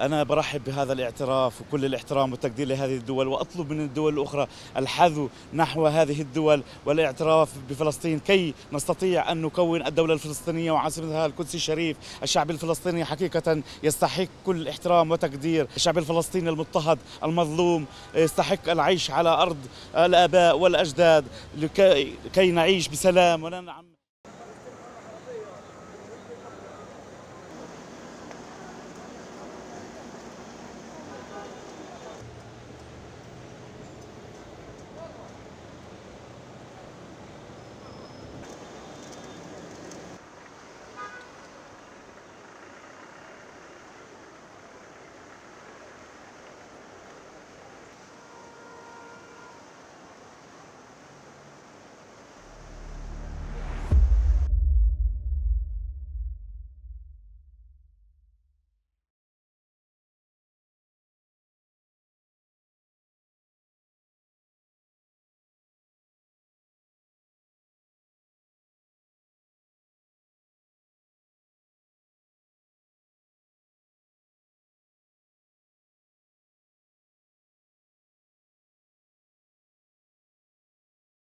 أنا برحب بهذا الاعتراف وكل الاحترام والتقدير لهذه الدول وأطلب من الدول الأخرى الحذو نحو هذه الدول والاعتراف بفلسطين كي نستطيع أن نكون الدولة الفلسطينية وعاصمتها القدس الشريف. الشعب الفلسطيني حقيقة يستحق كل احترام وتقدير الشعب الفلسطيني المضطهد المظلوم يستحق العيش على أرض الآباء والأجداد لكي نعيش بسلام وننعم.